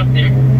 up there.